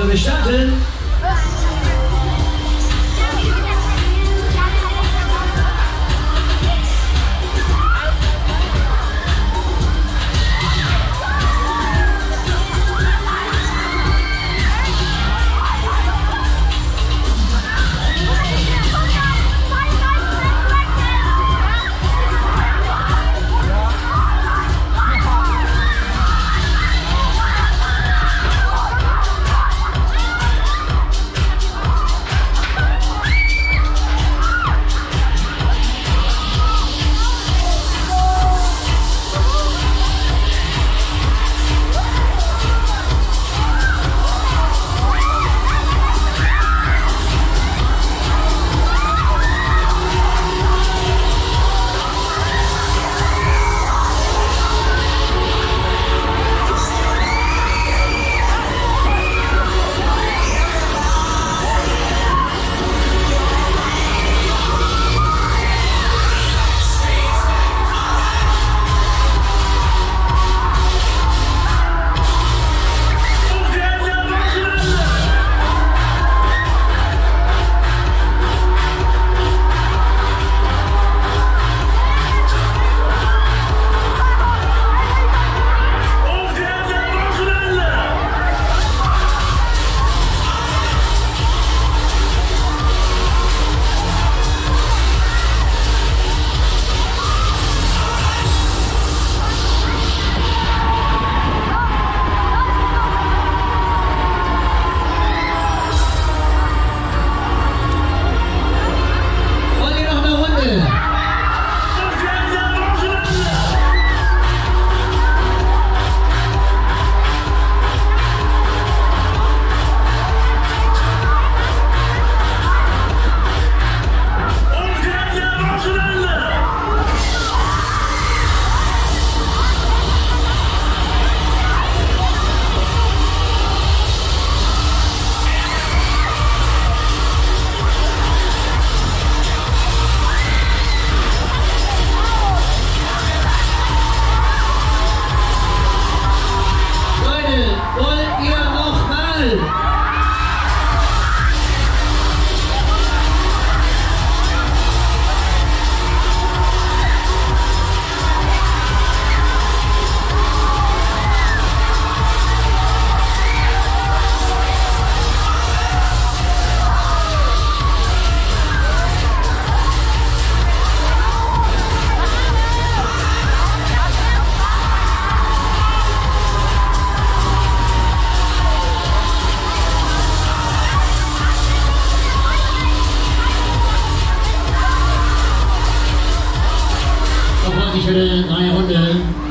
to be shouted. Noch mal sich für eine neue Runde.